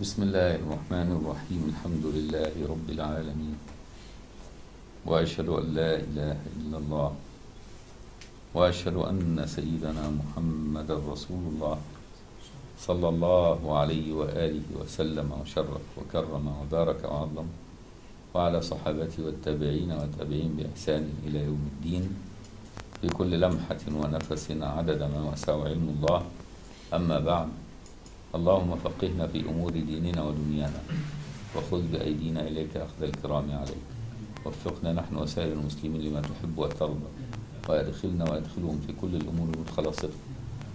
بسم الله الرحمن الرحيم الحمد لله رب العالمين وأشهد أن لا إله إلا الله وأشهد أن سيدنا محمد رسول الله صلى الله عليه وآله وسلم وشرف وكرم وبارك وعظم وعلى صحابته والتابعين والتابعين بإحسان إلى يوم الدين بكل لمحة ونفس عدد ما وسع علم الله. أما بعد اللهم فقهنا في أمور ديننا ودنيانا وخذ بأيدينا إليك أخذ الكرام عليك. وفقنا نحن وسائر المسلمين لما تحب وترضى. وأدخلنا وأدخلهم في كل الأمور مدخل صدق.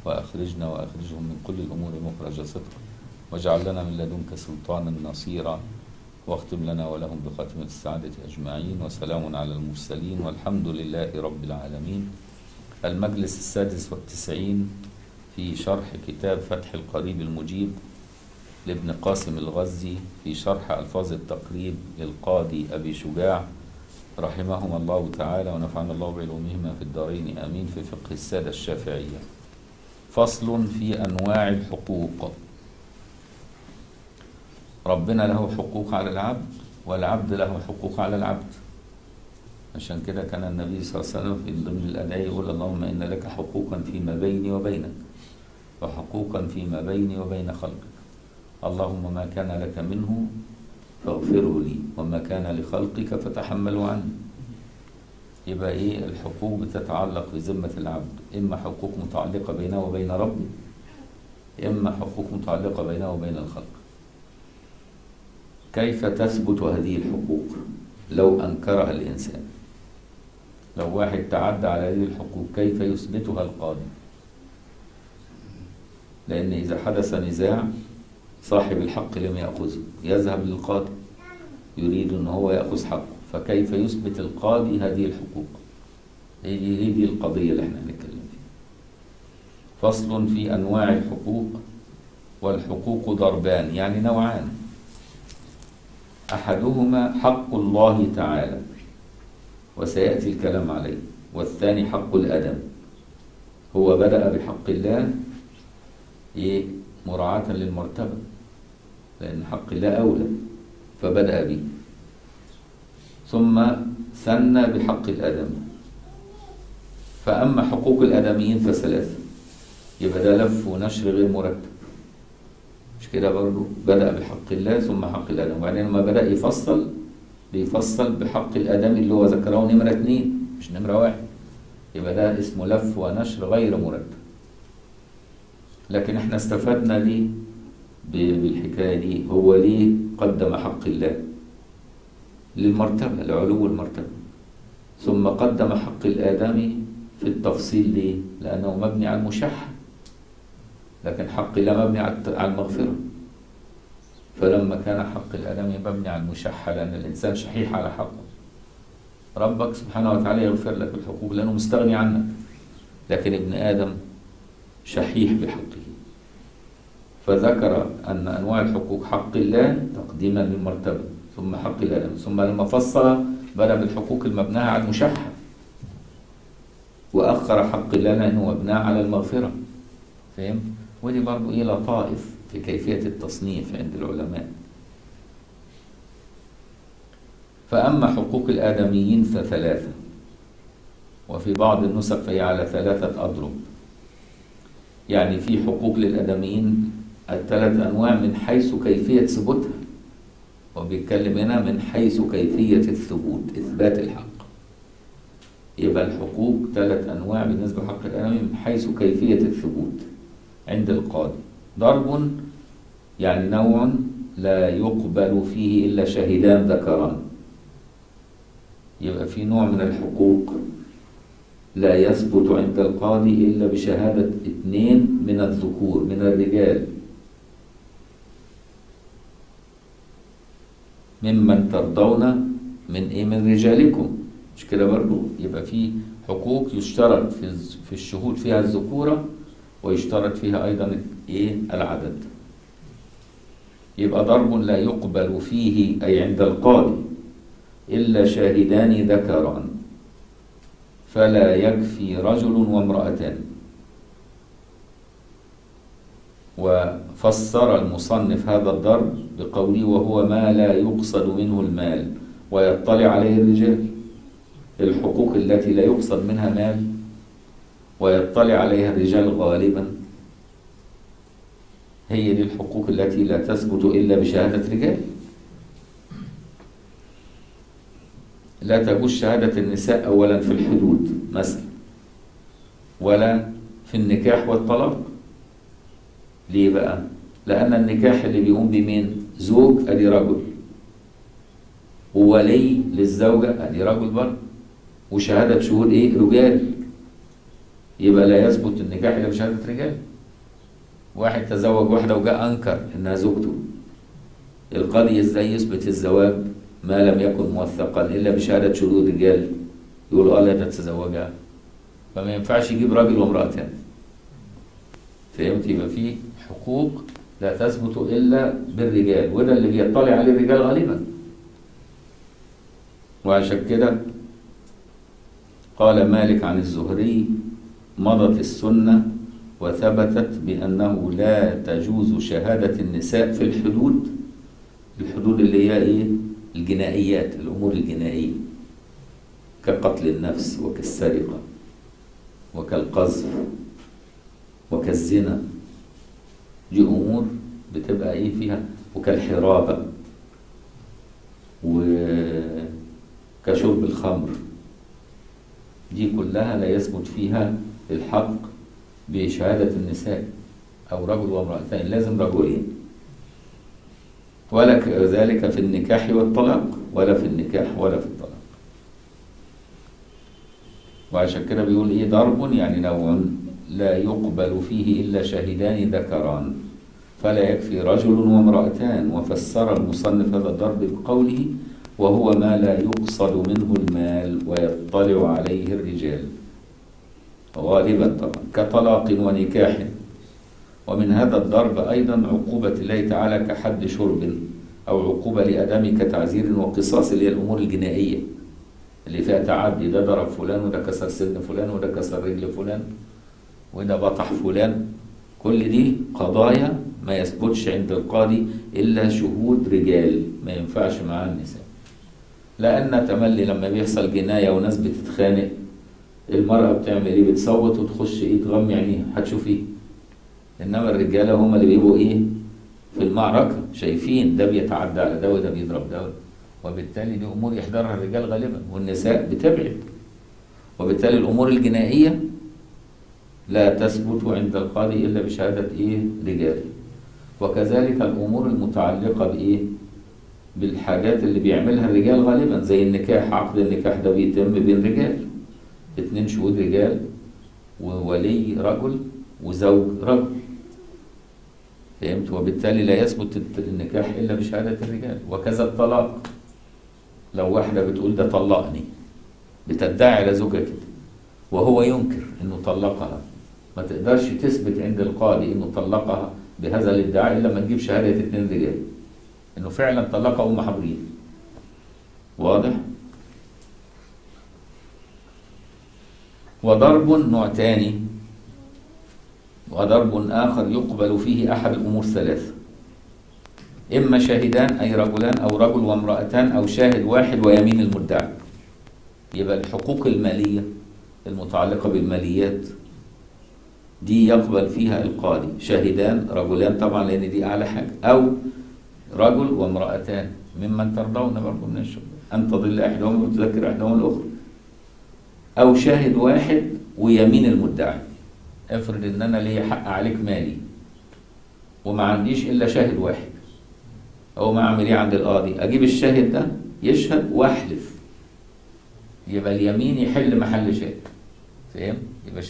وأخرجنا وأخرجهم من كل الأمور مخرج صدق. واجعل لنا من لدنك سلطانا نصيرا. واختم لنا ولهم بخاتمة السعادة أجمعين. وسلام على المرسلين. والحمد لله رب العالمين. المجلس السادس والتسعين. في شرح كتاب فتح القريب المجيب لابن قاسم الغزي في شرح ألفاظ التقريب للقاضي أبي شجاع رحمهما الله تعالى ونفعنا الله بعلومهما في الدارين آمين في فقه السادة الشافعية. فصل في أنواع الحقوق. ربنا له حقوق على العبد والعبد له حقوق على العبد. عشان كده كان النبي صلى الله عليه وسلم في ضمن الأدعية يقول اللهم إن لك حقوقا فيما بيني وبينك. وحقوقا فيما بيني وبين خلقك. اللهم ما كان لك منه فاغفره لي وما كان لخلقك فتحمله عني. يبقى إيه؟ الحقوق بتتعلق بذمة العبد. إما حقوق متعلقة بينه وبين ربه إما حقوق متعلقة بينه وبين الخلق. كيف تثبت هذه الحقوق لو أنكرها الإنسان؟ لو واحد تعدى على هذه الحقوق كيف يثبتها القاضي؟ لأن إذا حدث نزاع صاحب الحق لم يأخذه يذهب للقاضي يريد أن هو يأخذ حقه. فكيف يثبت القاضي هذه الحقوق؟ هي دي, القضية اللي إحنا هنتكلم فيها. فصل في أنواع الحقوق والحقوق ضربان يعني نوعان. أحدهما حق الله تعالى وسيأتي الكلام عليه. والثاني حق الأدم. هو بدأ بحق الله إيه؟ مراعاة للمرتبة لأن حق الله أولى فبدأ به ثم ثنى بحق الآدم. فأما حقوق الآدميين فثلاثة. يبقى ده لف ونشر غير مرتب. مش كده برضه بدأ بحق الله ثم حق الآدم. وبعدين لما بدأ يفصل بيفصل بحق الآدمي اللي هو ذكره نمرة اتنين مش نمرة واحد. يبقى ده اسمه لف ونشر غير مرتب. لكن إحنا استفدنا ليه بالحكاية دي؟ هو ليه قدم حق الله؟ للمرتبة لعلو المرتبة ثم قدم حق الآدمي في التفصيل ليه؟ لأنه مبني على المشحة لكن حق الله مبني على المغفرة. فلما كان حق الآدمي مبني على المشحة لأن الإنسان شحيح على حقه. ربك سبحانه وتعالى يغفر لك الحقوق لأنه مستغني عنك. لكن ابن آدم شحيح بحقه. فذكر أن أنواع الحقوق حق الله تقديما للمرتبة ثم حق الآدم ثم لما فصل بدأ بالحقوق المبناة على المشحة. وأخر حق الله لأنه مبناه على المغفرة. فهم؟ ودي برضو إيه لطائف في كيفية التصنيف عند العلماء. فأما حقوق الآدميين فثلاثة وفي بعض النسخ فهي على ثلاثة أضرب. يعني في حقوق للآدميين الثلاث أنواع من حيث كيفية ثبوتها وبيتكلم هنا من حيث كيفية الثبوت إثبات الحق. يبقى الحقوق ثلاث أنواع بالنسبة لحق الآدمي من حيث كيفية الثبوت عند القاضي. ضرب يعني نوع لا يقبل فيه إلا شاهدان ذكران. يبقى في نوع من الحقوق. لا يثبت عند القاضي إلا بشهادة اثنين من الذكور من الرجال. ممن ترضون من إيه؟ من رجالكم. مش كده برضو؟ يبقى في حقوق يشترط في في الشهود فيها الذكورة ويشترط فيها أيضا إيه؟ العدد. يبقى ضرب لا يقبل فيه أي عند القاضي إلا شاهدان ذكران فلا يكفي رجل وامرأتان فسر المصنف هذا الضرب بقوله وهو ما لا يقصد منه المال ويطلع عليه الرجال الحقوق التي لا يقصد منها مال ويطلع عليها الرجال غالبا. هي دي الحقوق التي لا تثبت إلا بشهادة رجال لا تجوز شهادة النساء أولا في الحدود مثلا. ولا في النكاح والطلاق. ليه بقى؟ لأن النكاح اللي بيقوم بمين؟ زوج أدي رجل. وولي للزوجة أدي رجل برضه. وشهادة شهود إيه؟ رجال. يبقى لا يثبت النكاح إلا بشهادة رجال. واحد تزوج واحدة وجاء أنكر إنها زوجته. القاضي إزاي يثبت الزواج؟ ما لم يكن موثقا إلا بشهادة شهود رجال يقول آه لا تتزوجها فما ينفعش يجيب راجل وامرأتين. فهمت يبقى في حقوق لا تثبت إلا بالرجال وده اللي بيطلع عليه الرجال غالبا. وعشان كده قال مالك عن الزهري مضت السنة وثبتت بأنه لا تجوز شهادة النساء في الحدود. الحدود اللي هي إيه؟ الجنائيات الأمور الجنائية كقتل النفس وكالسرقة وكالقذف وكالزنا دي أمور بتبقى إيه فيها؟ وكالحرابة وكشرب الخمر. دي كلها لا يثبت فيها الحق بشهادة النساء أو رجل وامرأتين لازم رجلين. ولا كذلك في النكاح والطلاق ولا في النكاح ولا في الطلاق. وعشان كده بيقول إيه؟ ضرب يعني نوع لا يقبل فيه إلا شاهدان ذكران. فلا يكفي رجل وامرأتان. وفسر المصنف هذا الضرب بقوله وهو ما لا يقصد منه المال ويطلع عليه الرجال. غالبا طبعا. كطلاق ونكاح. ومن هذا الضرب أيضا عقوبة الله تعالى كحد شرب أو عقوبة لأدم كتعزير وقصاص اللي هي الأمور الجنائية. اللي فيها تعدي ده ضرب فلان وده كسر سن فلان وده كسر رجل فلان وده بطح فلان. كل دي قضايا ما يثبتش عند القاضي إلا شهود رجال ما ينفعش معاه النساء. لأن تملي لما بيحصل جناية وناس بتتخانق المرأة بتعمل إيه؟ بتصوت وتخش إيه؟ تغمي عينيها. هتشوف إيه؟ إنما الرجالة هم اللي بيبقوا إيه؟ في المعركة شايفين ده بيتعدى على ده وده بيضرب ده وبالتالي دي أمور يحضرها الرجال غالبا والنساء بتبعد. وبالتالي الأمور الجنائية لا تثبت عند القاضي إلا بشهادة إيه؟ رجال. وكذلك الأمور المتعلقة بإيه؟ بالحاجات اللي بيعملها الرجال غالبا زي النكاح عقد النكاح ده بيتم بين رجال. اتنين شهود رجال وولي رجل وزوج رجل. فهمت؟ وبالتالي لا يثبت النكاح إلا بشهادة الرجال وكذا الطلاق. لو واحدة بتقول ده طلقني بتدعي على زوجها كده وهو ينكر إنه طلقها. ما تقدرش تثبت عند القاضي إنه طلقها بهذا الادعاء إلا لما تجيب شهادة اتنين رجال. إنه فعلا طلقها وهم حاضرين. واضح؟ وضرب نوع تاني. وضرب آخر يقبل فيه أحد الأمور ثلاثة إما شاهدان أي رجلان أو رجل وامرأتان أو شاهد واحد ويمين المدعي يبقى الحقوق المالية المتعلقة بالماليات دي يقبل فيها القاضي. شاهدان رجلان طبعا لأن دي أعلى حاجة. أو رجل وامرأتان ممن ترضون برضه من الشغل أن تضل إحداهما وتذكر إحداهما الأخرى. أو شاهد واحد ويمين المدعي افرض إن أنا ليا حق عليك مالي وما عنديش إلا شاهد واحد أو ما أعمل إيه عند القاضي أجيب الشاهد ده يشهد وأحلف. يبقى اليمين يحل محل شاهد فاهم؟ يبقى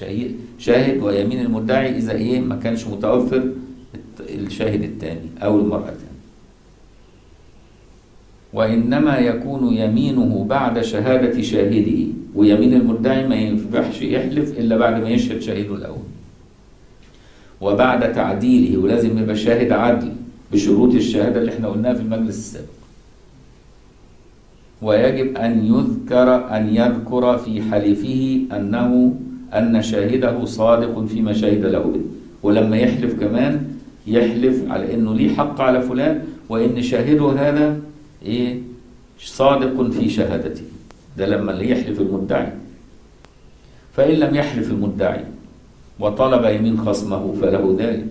شاهد ويمين المدعي إذا إيه ما كانش متوفر الشاهد الثاني أو المرأة وإنما يكون يمينه بعد شهادة شاهده ويمين المدعي ما ينفعش يحلف إلا بعد ما يشهد شاهده الأول وبعد تعديله ولازم يبقى شاهد عدل بشروط الشهادة اللي إحنا قلناها في المجلس السابق. ويجب أن يذكر أن يذكر في حلفه أنه أن شاهده صادق فيما شهد له. به ولما يحلف كمان يحلف على إنه ليه حق على فلان وإن شاهده هذا إيه؟ صادق في شهادته. ده لما اللي يحلف المدعي. فإن لم يحلف المدعي وطلب يمين خصمه فله ذلك.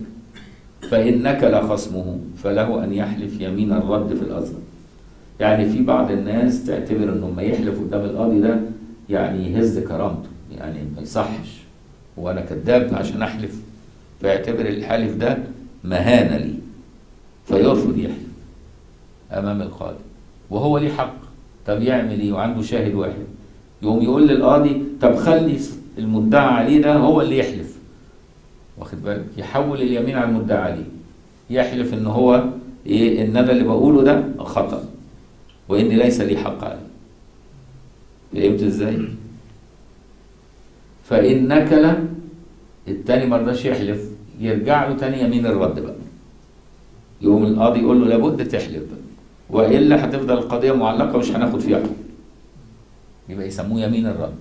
فان نكل خصمه فله أن يحلف يمين الرد في الاصل يعني في بعض الناس تعتبر إنه لما يحلف قدام القاضي ده يعني يهز كرامته يعني ما يصحش. وأنا كذاب عشان أحلف. فيعتبر الحلف ده مهانة لي. فيرفض يحلف أمام القاضي. وهو ليه حق. طب يعمل إيه؟ وعنده شاهد واحد. يقوم يقول للقاضي طب خلي المدعى عليه ده هو اللي يحلف. واخد بالك؟ يحول اليمين على المدعى عليه. يحلف ان هو إيه؟ ان أنا اللي بقوله ده خطأ. وان ليس لي حق عليه. فهمت إزاي؟ فان نكل التاني ما رضاش يحلف. يرجع له تاني يمين الرد بقى. يقوم القاضي يقول له لابد تحلف بقى. وإلا هتفضل القضية معلقة ومش هناخد فيها حكم يبقى يسموه يمين الرد.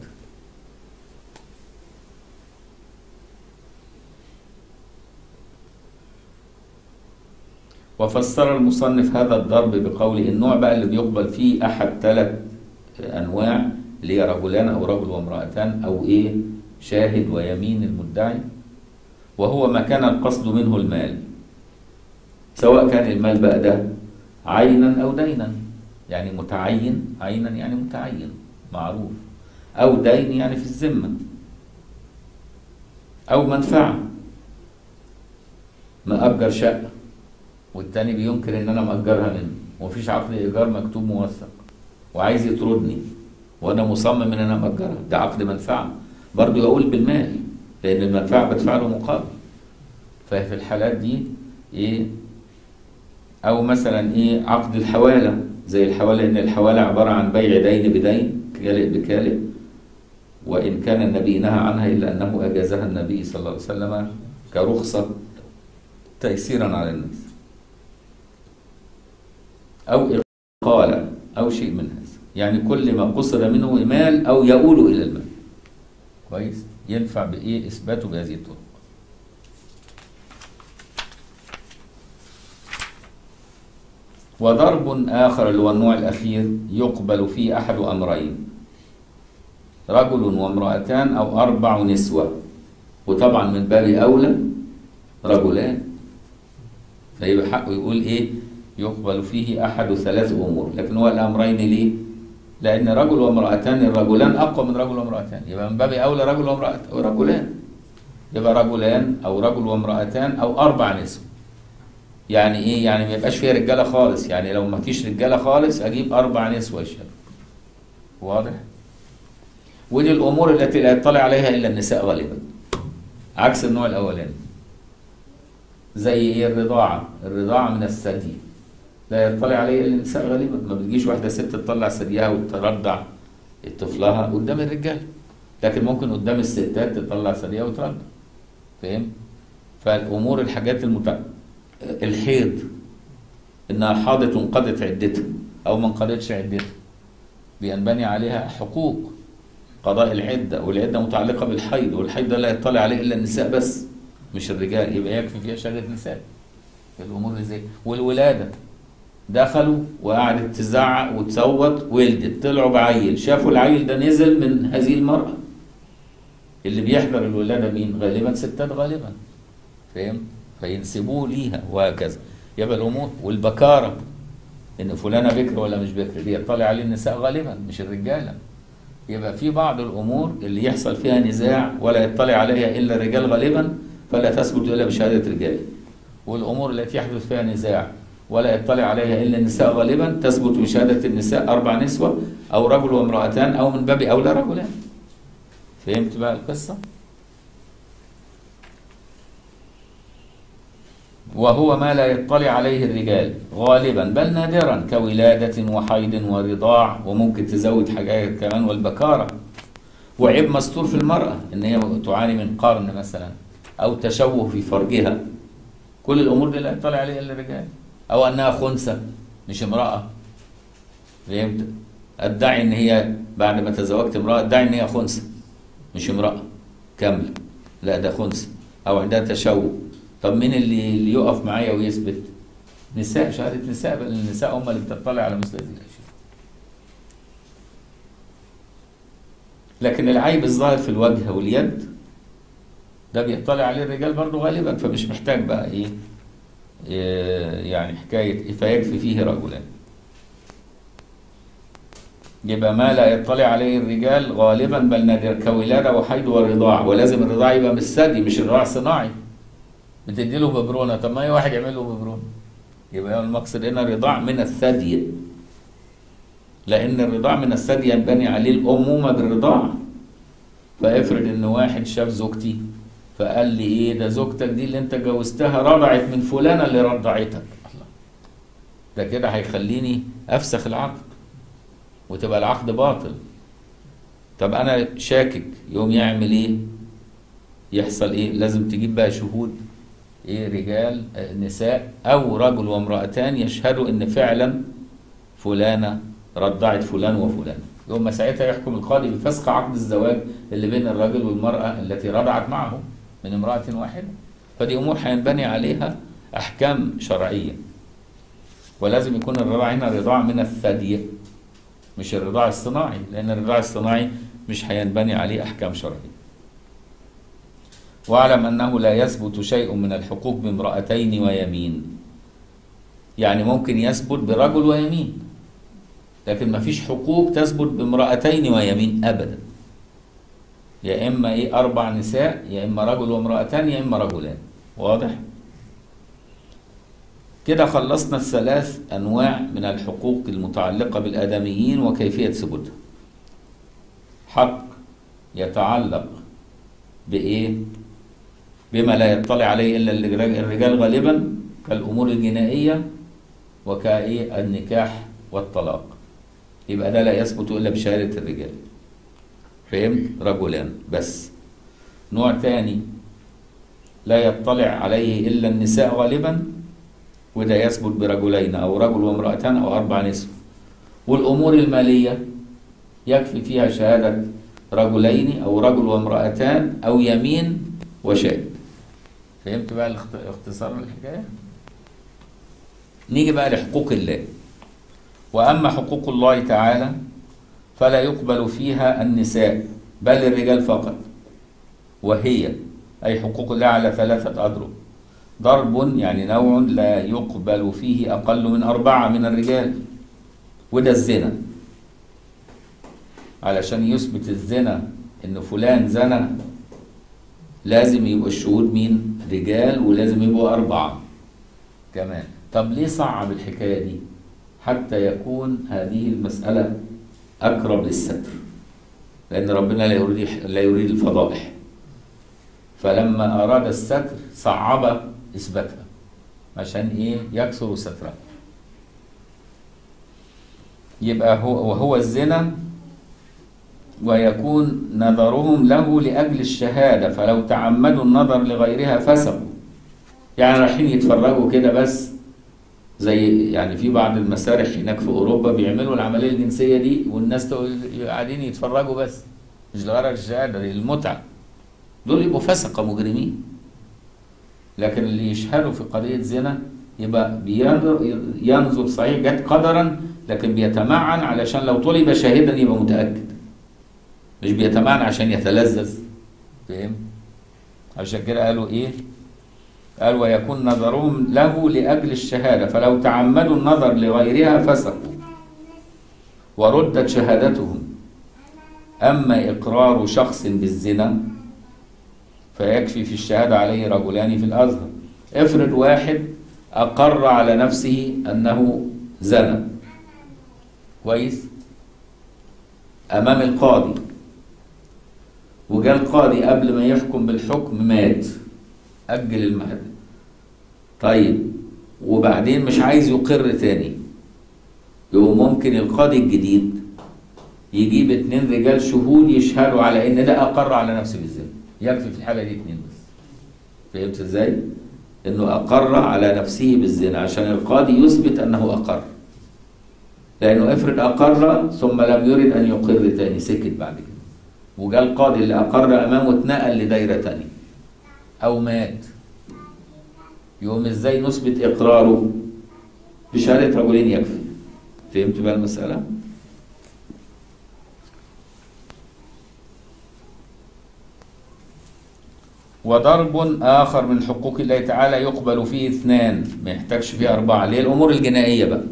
وفسر المصنف هذا الضرب بقول النوع بقى اللي بيقبل فيه أحد ثلاث أنواع اللي هي رجلان أو رجل وامرأتان أو إيه؟ شاهد ويمين المدعي. وهو ما كان القصد منه المال. سواء كان المال بقى ده عينا أو دينا. يعني متعين عينا يعني متعين معروف. أو دين يعني في الذمة. أو منفعة. مأجر شقه والتاني بينكر إن أنا مأجرها منه. ومفيش عقد إيجار مكتوب موثق. وعايز يطردني. وأنا مصمم إن أنا مأجرها ده عقد منفعة. برضه يقول بالمال. لأن المنفعة بدفع له مقابل. ففي الحالات دي إيه؟ أو مثلا إيه عقد الحوالة زي الحوالة إن الحوالة عبارة عن بيع دين بدين كالئ بكالئ وإن كان النبي نهى عنها إلا أنه أجازها النبي صلى الله عليه وسلم كرخصة تيسيرا على الناس أو إقالة أو شيء من هذا. يعني كل ما قصد منه مال أو يؤول إلى المال. كويس؟ ينفع بإيه؟ إثباته بهذه الطرق. وضرب آخر اللي هو النوع الأخير يقبل فيه أحد أمرين. رجل وامرأتان أو أربع نسوة. وطبعا من باب أولى رجلان. فيبقى حقه يقول إيه؟ يقبل فيه أحد ثلاث أمور. لكن هو الأمرين ليه؟ لأن رجل وامرأتان الرجلان أقوى من رجل وامرأتان. يبقى من باب أولى رجل وامرأتان ورجلان يبقى رجلان أو رجل وامرأتان أو أربع نسوة. يعني إيه؟ يعني ما يبقاش فيها رجالة خالص. يعني لو ما فيش رجالة خالص أجيب أربع نسوه يشهدوا واضح؟ ودي الأمور التي لا يطلع عليها إلا النساء غالبا. عكس النوع الأولاني. زي إيه؟ الرضاعة. الرضاعة من الثدي. لا يطلع عليها إلا النساء غالبا. ما بتجيش واحدة ست تطلع ثديها وترضع طفلها قدام الرجال. لكن ممكن قدام الستات تطلع ثديها وترضع. فاهم؟ فالأمور الحاجات المت... الحيض إنها حاضت وانقضت عدتها أو ما انقضتش عدتها بينبني عليها حقوق قضاء العدة والعدة متعلقة بالحيض والحيض ده لا يطلع عليه إلا النساء بس مش الرجال يبقى يكفي فيها شهادة نساء الأمور زي والولادة دخلوا وقعدت تزعق وتصوت ولدت طلعوا بعيل شافوا العيل ده نزل من هذه المرأة. اللي بيحضر الولادة مين؟ غالبا ستات غالبا. فهمت فينسبوه ليها وهكذا. يبقى الأمور والبكارة إن فلانة بكر ولا مش بكر دي يطلع عليه النساء غالبا مش الرجالة. يبقى في بعض الأمور اللي يحصل فيها نزاع ولا يطلع عليها إلا الرجال غالبا فلا تثبت إلا بشهادة رجال والأمور التي يحدث فيها نزاع ولا يطلع عليها إلا النساء غالبا تثبت بشهادة النساء أربع نسوة أو رجل وامرأتان أو من باب أولى رجلان. فهمت بقى القصة؟ وهو ما لا يطلع عليه الرجال غالبا بل نادرا كولادة وحيض ورضاع وممكن تزود حاجات كمان والبكارة. وعيب مستور في المرأة إن هي تعاني من قرن مثلا أو تشوه في فرجها. كل الأمور دي لا يطلع عليها إلا الرجال. أو أنها خنثى مش امرأة. فهمت؟ أدعي إن هي بعد ما تزوجت امرأة أدعي إن هي خنثى مش امرأة. كاملة لا ده خنثى. أو عندها تشوه. طب مين اللي اللي يقف معايا ويثبت؟ نساء شهادة نساء بل النساء هم اللي بتطلع على مثل هذه الاشياء لكن العيب الظاهر في الوجه واليد ده بيطلع عليه الرجال برضه غالبا فمش محتاج بقى إيه إيه يعني حكاية فيكفي فيه رجلان يبقى ما لا يطلع عليه الرجال غالبا بل نادر كولاده وحيض ورضاع. ولازم الرضاع يبقى من الثدي مش الرضاع صناعي بتدي له ببرونه طب ما أي واحد يعمل له ببرونه يبقى المقصد هنا رضاع من الثدي. لأن الرضاع من الثدي ينبني عليه الأمومة بالرضاع. فافرض إن واحد شاف زوجتي فقال لي إيه؟ ده زوجتك دي اللي أنت جوزتها رضعت من فلانة اللي رضعتك. الله. ده كده هيخليني أفسخ العقد وتبقى العقد باطل. طب أنا شاكك يوم يعمل إيه؟ يحصل إيه؟ لازم تجيب بقى شهود. إيه رجال آه، نساء أو رجل وامرأتان يشهدوا إن فعلا فلانة رضعت فلان وفلان. يوم ساعتها يحكم القاضي بفسخ عقد الزواج اللي بين الرجل والمرأة التي رضعت معه من امرأة واحدة. فدي أمور هينبني عليها أحكام شرعية. ولازم يكون الرضاع هنا رضاع من الثدي مش الرضاع الصناعي لأن الرضاع الصناعي مش هينبني عليه أحكام شرعية. واعلم أنه لا يثبت شيء من الحقوق بامرأتين ويمين. يعني ممكن يثبت برجل ويمين لكن ما فيش حقوق تثبت بامرأتين ويمين ابدا. يا إما إيه أربع نساء يا إما رجل وامرأتان يا إما رجلان. واضح؟ كده خلصنا الثلاث أنواع من الحقوق المتعلقة بالآدميين وكيفية ثبوتها. حق يتعلق بإيه؟ بما لا يطلع عليه إلا الرجال غالبا كالأمور الجنائيه وكايه النكاح والطلاق. يبقى ده لا يثبت إلا بشهادة الرجال. فهمت رجلان بس. نوع تاني لا يطلع عليه إلا النساء غالبا وده يثبت برجلين أو رجل وامرأتان أو أربع نسوة والأمور المالية يكفي فيها شهادة رجلين أو رجل وامرأتان أو يمين وشاهد فهمت بقى اختصار الحكاية؟ نيجي بقى لحقوق الله. وأما حقوق الله تعالى فلا يقبل فيها النساء بل الرجال فقط. وهي أي حقوق الله على ثلاثة أضرب. ضرب يعني نوع لا يقبل فيه أقل من أربعة من الرجال. وده الزنا. علشان يثبت الزنا إن فلان زنى لازم يبقى الشهود مين؟ رجال ولازم يبقوا أربعة كمان. طب ليه صعب الحكاية دي؟ حتى يكون هذه المسألة أقرب للستر لأن ربنا لا يريد لا يريد الفضائح. فلما أراد الستر صعب إثباتها عشان إيه؟ يكسر سترها. يبقى هو وهو الزنا ويكون نظرهم له لأجل الشهادة فلو تعمدوا النظر لغيرها فسقوا. يعني رايحين يتفرجوا كده بس زي يعني في بعض المسارح هناك في أوروبا بيعملوا العملية الجنسية دي والناس قاعدين يتفرجوا بس. مش لغرض الشهادة للمتعة دول يبقوا فسقة مجرمين. لكن اللي يشهدوا في قضية زنا يبقى بينظر ينظر صحيح جت قدرا لكن بيتمعن علشان لو طلب شاهدا يبقى متأكد. مش بيتمعن عشان يتلذذ. فاهم عشان كده قالوا إيه؟ قال ويكون نظرهم له لأجل الشهادة فلو تعمدوا النظر لغيرها فسقوا. وردت شهادتهم. أما إقرار شخص بالزنا فيكفي في الشهادة عليه رجلان في الأزهر. افرض واحد أقر على نفسه أنه زنى. كويس؟ أمام القاضي. وجاء القاضي قبل ما يحكم بالحكم مات. أجل المهد طيب وبعدين مش عايز يقر تاني. يقوم ممكن القاضي الجديد يجيب اتنين رجال شهود يشهدوا على إن ده أقر على نفسه بالزنا يكفي في الحالة دي اتنين بس. فهمت إزاي؟ إنه أقر على نفسه بالزنا عشان القاضي يثبت أنه أقر. لأنه افرض أقر ثم لم يرد أن يقر تاني سكت بعد كده. وجاء القاضي اللي أقر أمامه اتنقل لدايرة تانية. أو مات. يقوم إزاي نثبت إقراره؟ بشهادة رجلين يكفي. فهمت بقى المسألة؟ وضرب آخر من حقوق الله تعالى يقبل فيه اثنان. ما يحتاجش فيه أربعة. اللي هي الأمور الجنائية بقى.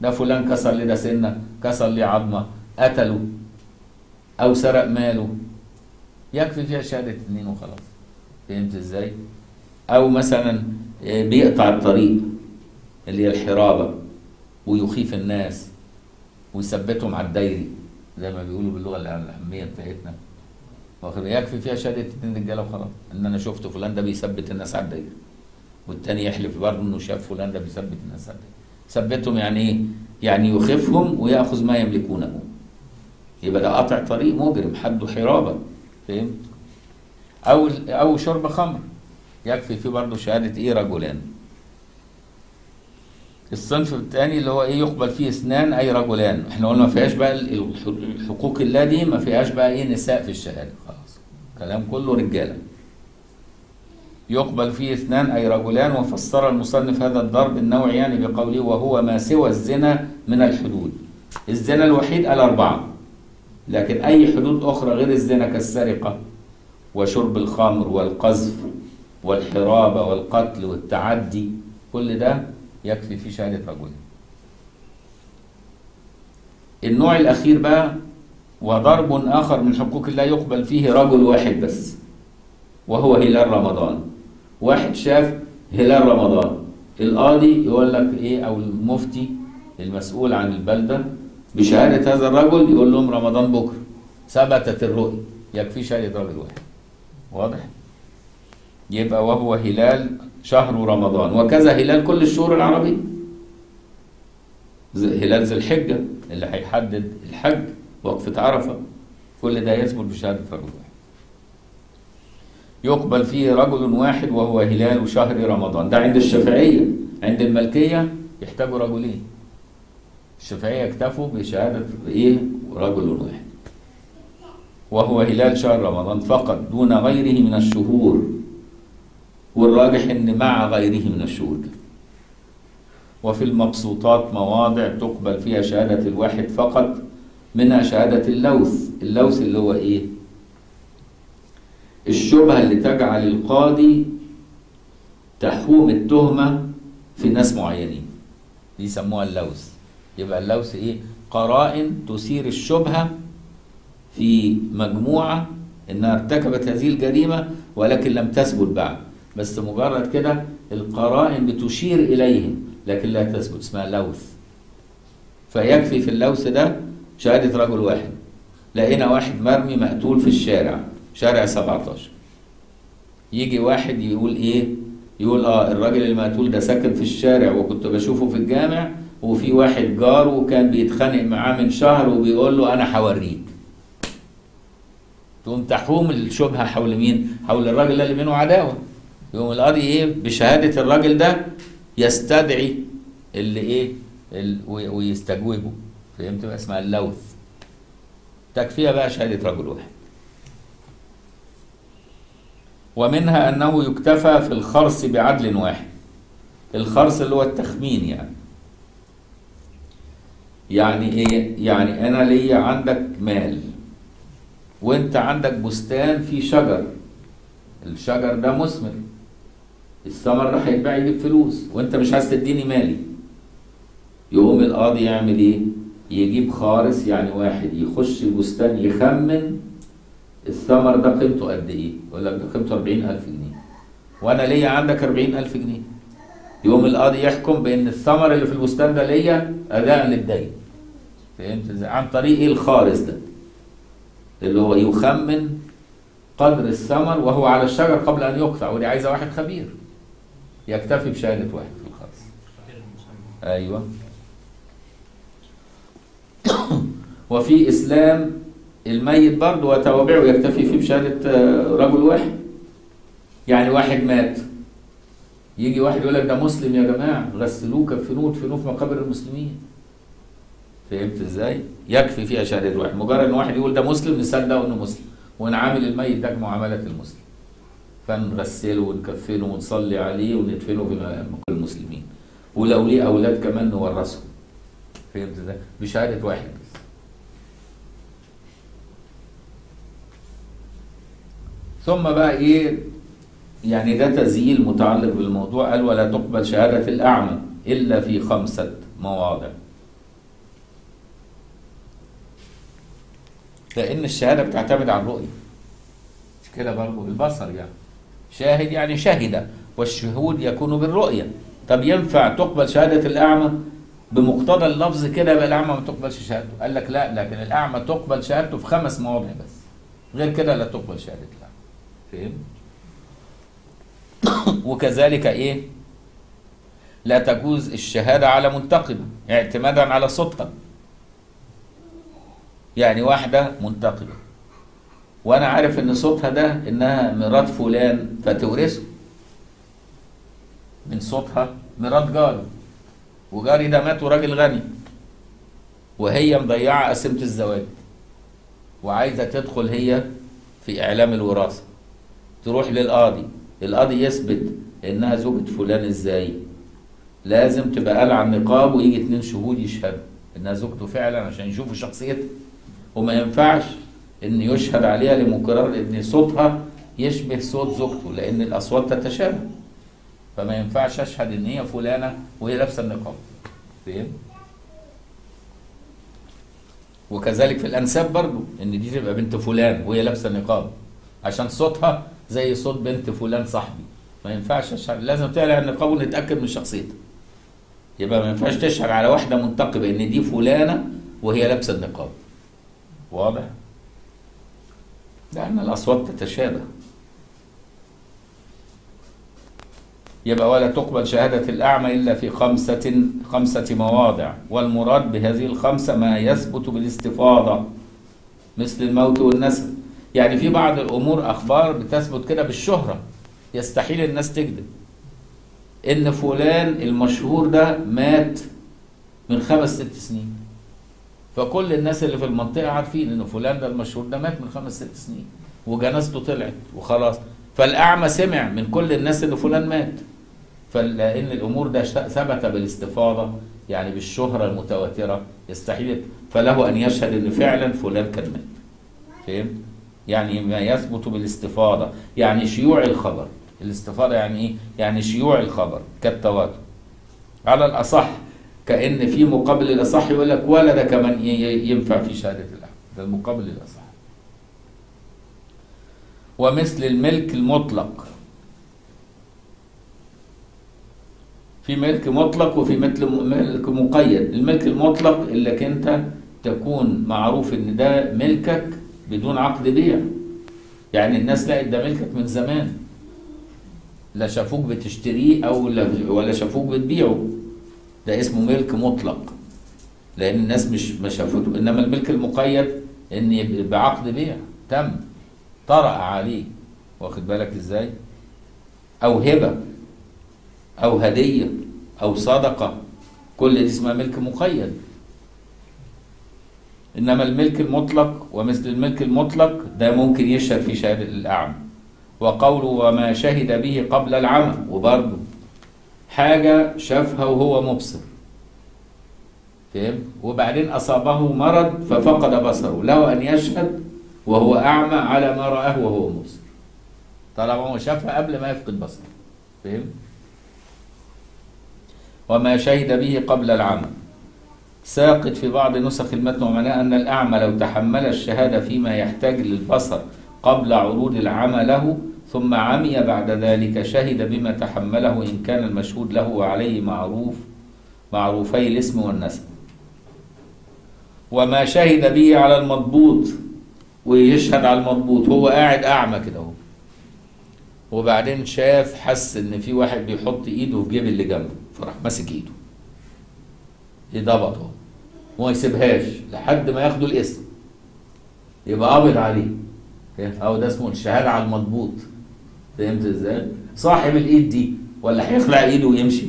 ده فلان كسر لي ده سنة كسر لي عظمة قتله. أو سرق ماله. يكفي فيها شهادة اتنين وخلاص. فهمت إزاي؟ أو مثلا بيقطع الطريق اللي هي الحرابة ويخيف الناس ويثبتهم على الدايري زي ما بيقولوا باللغة العامية بتاعتنا. واخد يكفي فيها شهادة اتنين رجالة وخلاص. إن أنا شفت فلان ده بيثبت الناس على الدايرة والتاني يحلف برضه إنه شاف فلان ده بيثبت الناس على الدايرة. ثبتهم يعني إيه؟ يعني يخيفهم ويأخذ ما يملكونه. يبقى ده قطع طريق مجرم حده حرابة فهمت؟ أو أو شرب خمر. يكفي فيه برضه شهادة إيه رجلان؟ الصنف الثاني اللي هو إيه يقبل فيه اثنان أي رجلان. إحنا قلنا ما فيهاش بقى الحقوق الله دي ما فيهاش بقى إيه نساء في الشهادة. خلاص كلام كله رجالة. يقبل فيه اثنان أي رجلان وفسر المصنف هذا الضرب النوعي يعني بقوله وهو ما سوى الزنا من الحدود. الزنا الوحيد الأربعة. لكن أي حدود أخرى غير الزنا كالسرقة وشرب الخمر والقذف والحرابه والقتل والتعدي كل ده يكفي في شهادة رجل. النوع الأخير بقى وضرب آخر من حقوق الله يقبل فيه رجل واحد بس وهو هلال رمضان. واحد شاف هلال رمضان القاضي يقول لك إيه أو المفتي المسؤول عن البلدة بشهادة هذا الرجل يقول لهم رمضان بكرة. ثبتت الرؤيه يكفي شهادة رجل واحد. واضح؟ يبقى وهو هلال شهر رمضان. وكذا هلال كل الشهور العربية. هلال ذي الحجة اللي هيحدد الحج وقفة عرفة. كل ده يثبت بشهادة رجل واحد. يقبل فيه رجل واحد وهو هلال شهر رمضان. ده عند الشافعية. عند الملكية يحتاجوا رجلين. الشافعية اكتفوا بشهادة إيه؟ رجل واحد. وهو هلال شهر رمضان فقط دون غيره من الشهور. والراجح إن مع غيره من الشهور. كده وفي المبسوطات مواضع تقبل فيها شهادة الواحد فقط منها شهادة اللوث. اللوث اللي هو إيه؟ الشبهة اللي تجعل القاضي تحوم التهمة في ناس معينين. دي يسموها اللوث. يبقى اللوث إيه؟ قرائن تثير الشبهة في مجموعة إنها ارتكبت هذه الجريمة ولكن لم تثبت بعد. بس مجرد كده القرائن بتشير إليهم لكن لا تثبت اسمها لوث. فيكفي في اللوث ده شهادة رجل واحد. لقينا واحد مرمي مقتول في الشارع شارع 17 يجي واحد يقول إيه؟ يقول آه الراجل المقتول ده ساكن في الشارع وكنت بشوفه في الجامع وفي واحد جاره وكان بيتخانق معاه من شهر وبيقول له أنا هوريك تقوم تحوم الشبهة حول مين؟ حول الراجل اللي بينه عداوة. يقوم القاضي إيه؟ بشهادة الراجل ده يستدعي اللي إيه؟ ال ويستجوبه. فهمت بقى؟ اسمها اللوث. تكفيها بقى شهادة رجل واحد. ومنها أنه يكتفى في الخرص بعدل واحد. الخرص اللي هو التخمين يعني. يعني إيه؟ يعني أنا ليا عندك مال وأنت عندك بستان فيه شجر. الشجر ده مثمر. الثمر ده هيتباع يجيب فلوس وأنت مش عايز تديني مالي. يقوم القاضي يعمل إيه؟ يجيب خارس يعني واحد يخش البستان يخمن الثمر ده قيمته قد إيه؟ يقول لك ده قيمته 40000 جنيه. وأنا ليا عندك 40000 جنيه. يقوم القاضي يحكم بأن الثمر اللي في البستان ده ليا أداء للدين. فهمت إزاي؟ عن طريق إيه الخارس ده؟ اللي هو يخمن قدر الثمر وهو على الشجر قبل أن يقطع ودي عايزة واحد خبير. يكتفي بشهاده واحد في الخرص أيوه. وفي إسلام الميت برضه وتوابعه يكتفي فيه بشهادة رجل واحد. يعني واحد مات. يجي واحد يقول لك ده مسلم يا جماعة غسلوه كفنوه ادفنوه في مقابر المسلمين. فهمت إزاي؟ يكفي فيها شهاده واحد مجرد إن واحد يقول ده مسلم نصدقه إنه مسلم. ونعامل الميت ده كمعامله المسلم. فنغسله ونكفنه ونصلي عليه وندفنه في المسلمين. ولو ليه أولاد كمان نورثهم. فهمت إزاي؟ بشهادة واحد بس. ثم بقى إيه؟ يعني ده تزييل متعلق بالموضوع. قال ولا تقبل شهادة الأعمى إلا في خمسة مواضع. لأن الشهادة بتعتمد على الرؤية. مش كده برضه البصر يعني. شاهد يعني شهد والشهود يكون بالرؤية. طب ينفع تقبل شهادة الأعمى؟ بمقتضى اللفظ كده يبقى الأعمى ما تقبلش شهادته. قال لك لا لكن الأعمى تقبل شهادته في خمس مواضع بس. غير كده لا تقبل شهادة الأعمى. فهم؟ وكذلك إيه؟ لا تجوز الشهادة على منتقبة اعتمادا على صوتها يعني واحدة منتقبة وأنا عارف إن صوتها ده إنها مرات فلان فتورثه. من صوتها مرات جاري. وجاري ده مات وراجل غني. وهي مضيعة قسيمة الزواج. وعايزة تدخل هي في إعلام الوراثة. تروح للقاضي. القاضي يثبت إنها زوجة فلان إزاي. لازم تبقى قلع النقاب ويجي اتنين شهود يشهدوا إنها زوجته فعلا عشان يشوفوا شخصيتها. وما ينفعش إن يشهد عليها لمقرر إن صوتها يشبه صوت زوجته لأن الأصوات تتشابه. فما ينفعش أشهد إن هي فلانة وهي لابسة النقاب. فاهم وكذلك في الأنساب برضو إن دي تبقى بنت فلان وهي لابسة النقاب. عشان صوتها زي صوت بنت فلان صاحبي. ما ينفعش أشهد لازم تقلع النقاب ونتأكد من شخصيتها. يبقى ما ينفعش تشهد على واحدة منتقبة إن دي فلانة وهي لابسة النقاب. واضح؟ لأن الأصوات تتشابه. يبقى ولا تقبل شهادة الأعمى إلا في خمسة خمسة مواضع. والمراد بهذه الخمسة ما يثبت بالاستفاضة. مثل الموت والنسب. يعني في بعض الأمور أخبار بتثبت كده بالشهرة. يستحيل الناس تكذب. إن فلان المشهور ده مات من خمس ست سنين. فكل الناس اللي في المنطقة عارفين ان فلان ده المشهور ده مات من خمس ست سنين وجنازته طلعت وخلاص. فالأعمى سمع من كل الناس ان فلان مات. فلأن الأمور ده ثبت بالاستفاضة يعني بالشهرة المتواترة يستحيل فله أن يشهد إن فعلا فلان كان مات. فهمت؟ يعني ما يثبت بالاستفاضة. يعني شيوع الخبر. الاستفاضة يعني إيه؟ يعني شيوع الخبر كالتواتر. على الأصح كأن في مقابل الأصح يقول لك ولا ده كمان ينفع في شهادة الأحد. ده المقابل الأصح. ومثل الملك المطلق. في ملك مطلق وفي مثل ملك مقيد. الملك المطلق اللي انت تكون معروف إن ده ملكك بدون عقد بيع. يعني الناس لقت ده ملكك من زمان. لا شافوك بتشتريه أو ولا شافوك بتبيعه. ده اسمه ملك مطلق. لأن الناس مش ما شافته إنما الملك المقيد إن بعقد بيع. تم. طرأ عليه. واخد بالك إزاي؟ أو هبة. أو هدية. أو صدقة. كل دي اسمها ملك مقيد. إنما الملك المطلق ومثل الملك المطلق ده ممكن يشهد في شهادة الاعمى وقوله وما شهد به قبل العمى. وبرضه حاجة شافها وهو مبصر. فهم؟ وبعدين أصابه مرض ففقد بصره. له أن يشهد وهو أعمى على ما رآه وهو مبصر. طالما هو شافها قبل ما يفقد بصره. فهم؟ وما شهد به قبل العمى. ساقط في بعض نسخ المتن ومعناه أن الأعمى لو تحمل الشهادة فيما يحتاج للبصر قبل عروض العمى له ثم عمي بعد ذلك شهد بما تحمله إن كان المشهود له وعليه معروف معروفي الاسم والنسب. وما شهد به على المضبوط ويشهد على المضبوط. هو قاعد أعمى كده أهو. وبعدين شاف حس إن في واحد بيحط إيده في جيب اللي جنبه فراح ماسك إيده. يضبطه وما يسيبهاش لحد ما ياخدوا الاسم. يبقى قابض عليه. أو ده اسمه الشهادة على المضبوط. فهمت إزاي؟ صاحب الإيد دي ولا هيخلع إيده ويمشي؟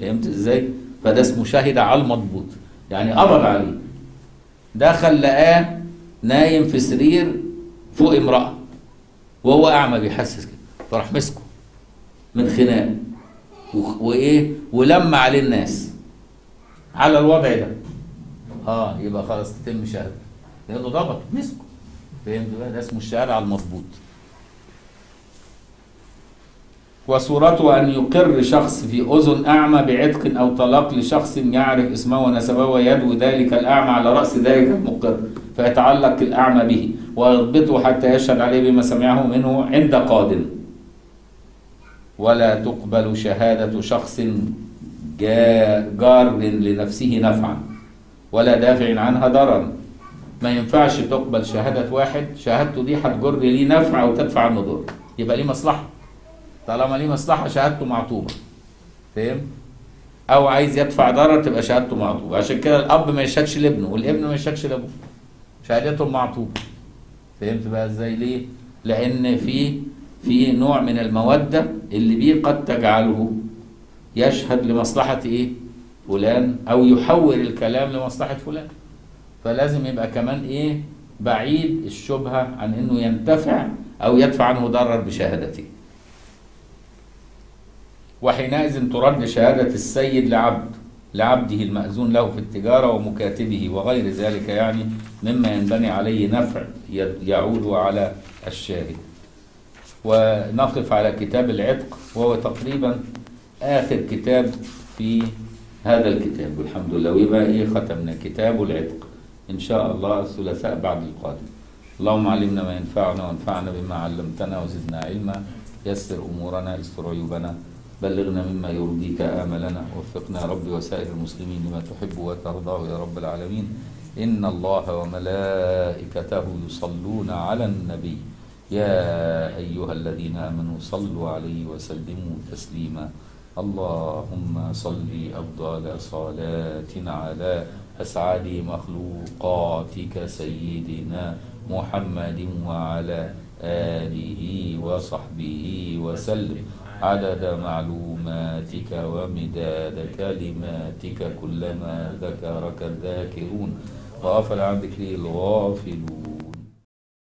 فهمت إزاي؟ فده اسمه شهد على المضبوط. يعني قبض عليه. دخل لقاه نايم في سرير فوق امرأة. وهو أعمى بيحسس كده. فراح مسكه من خناق و- وإيه؟ ولم عليه الناس. على الوضع ده. آه يبقى خلاص تتم شهاده لأنه ضبط مسكه. فهمت ده اسمه الشهادة على المضبوط. وصورته أن يقر شخص في أذن أعمى بعتق أو طلاق لشخص يعرف اسمه ونسبه ويدعو ذلك الأعمى على رأس ذلك المقر فيتعلق الأعمى به ويضبطه حتى يشهد عليه بما سمعه منه عند قاد ولا تقبل شهادة شخص جا- جار لنفسه نفعا ولا دافع عنها ضررا. ما ينفعش تقبل شهادة واحد شهادته دي هتجر ليه نفع أو تدفع عنه ضر يبقى ليه مصلحة؟ طالما ليه مصلحة شهادته معطوبة فاهم؟ أو عايز يدفع ضرر تبقى شهادته معطوبة عشان كده الأب ما يشهدش لابنه والابن ما يشهدش لأبوه شهادتهم معطوبة فهمت بقى إزاي ليه؟ لأن في في نوع من المودة اللي بيه قد تجعله يشهد لمصلحة إيه؟ فلان أو يحول الكلام لمصلحة فلان فلازم يبقى كمان إيه؟ بعيد الشبهة عن إنه ينتفع أو يدفع عنه ضرر بشهادته وحينئذ ترد شهادة السيد لعبد لعبده المأذون له في التجارة ومكاتبه وغير ذلك يعني مما ينبني عليه نفع يعود على الشاهد. ونقف على كتاب العتق وهو تقريبا آخر كتاب في هذا الكتاب. والحمد لله. ويبقى إيه؟ ختمنا كتاب العتق. إن شاء الله الثلاثاء بعد القادم. اللهم علمنا ما ينفعنا وانفعنا بما علمتنا وزدنا علما. يسر أمورنا استر عيوبنا. بلغنا مما يرضيك آملنا. وفقنا يا رب وسائر المسلمين لما تحب وترضاه يا رب العالمين. إن الله وملائكته يصلون على النبي. يا أيها الذين آمنوا صلوا عليه وسلموا تسليما. اللهم صل أفضل صلاة على أسعد مخلوقاتك سيدنا محمد وعلى آله وصحبه وسلم. عدد معلوماتك ومداد كلماتك كلما ذكرك الذاكرون. وغفل عن ذكره الغافلون.